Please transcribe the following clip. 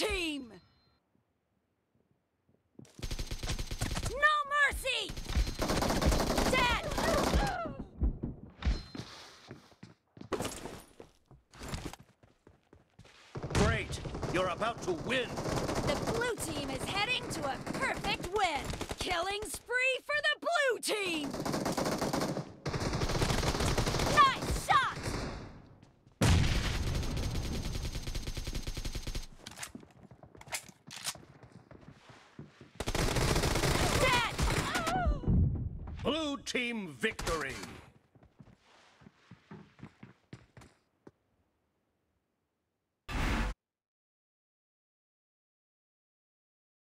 team! No mercy! Dead! Great. You're about to win. The blue team is heading to a perfect win. Killing spree for the blue team! Nice shot! Dead! Blue team victory.